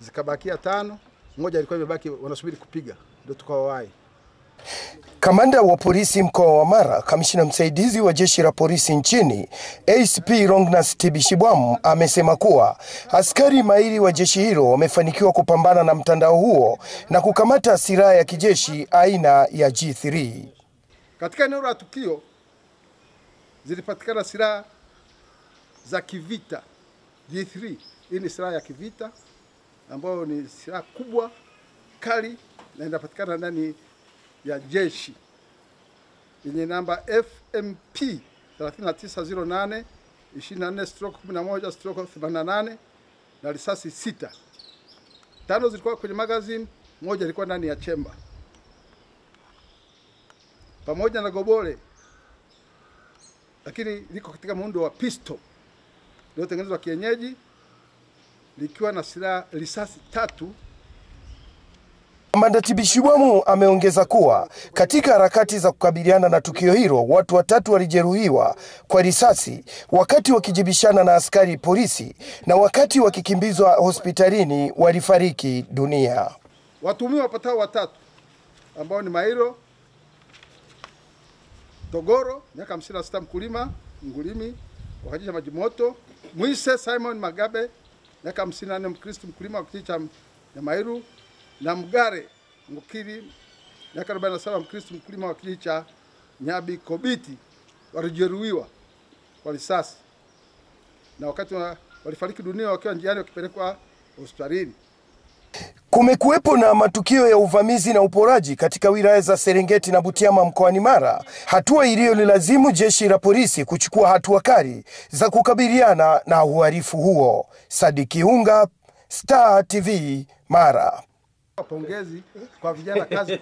zikabakia tano, moja ilikuwa imebaki wanasubiri kupiga, ndio tukawawahi. Kamanda wa polisi mkoa wa Mara, kamishina msaidizi wa jeshi la polisi nchini ACP Rongnas Tibishibwam amesema kuwa askari maili wa jeshi hilo wamefanikiwa kupambana na mtandao huo na kukamata silaha ya kijeshi aina ya G3. Katika eneo la tukio zilipatikana silaha za kivita G3. Hii ni silaha ya kivita ambayo ni silaha kubwa kali na inapatikana ndani ya jeshi yenye namba FMP 3908 24 stroke 11 stroke 88 na risasi sita. Tano zilikuwa kwenye magazine, moja ilikuwa ndani ya chemba, pamoja na gobole, lakini liko katika muundo wa pistol iliyotengenezwa kienyeji likiwa na silaha risasi tatu Kamanda Tibishibwamu ameongeza kuwa katika harakati za kukabiliana na tukio hilo, watu watatu walijeruhiwa kwa risasi wakati wakijibishana na askari polisi, na wakati wakikimbizwa hospitalini walifariki dunia. Watuhumiwa wapatao watatu ambao ni Mairo Togoro miaka 56, mkulima ngulimi, wa kijiji cha Maji Moto, Mwise Simon Magabe miaka 54, Mkristo mkulima wa kijiji cha Nyamairu na Mgare Ngukiri miaka 47, Mkristo mkulima wa kijiji cha Nyabi Kobiti walijeruhiwa kwa risasi na wakati wa, walifariki dunia wakiwa njiani wakipelekwa hospitalini. Kumekuwepo na matukio ya uvamizi na uporaji katika wilaya za Serengeti na Butiama mkoani Mara, hatua iliyolilazimu jeshi la polisi kuchukua hatua kali za kukabiliana na uhalifu huo. Sadiki Unga, Star TV, Mara. Pongezi kwa vijana kazi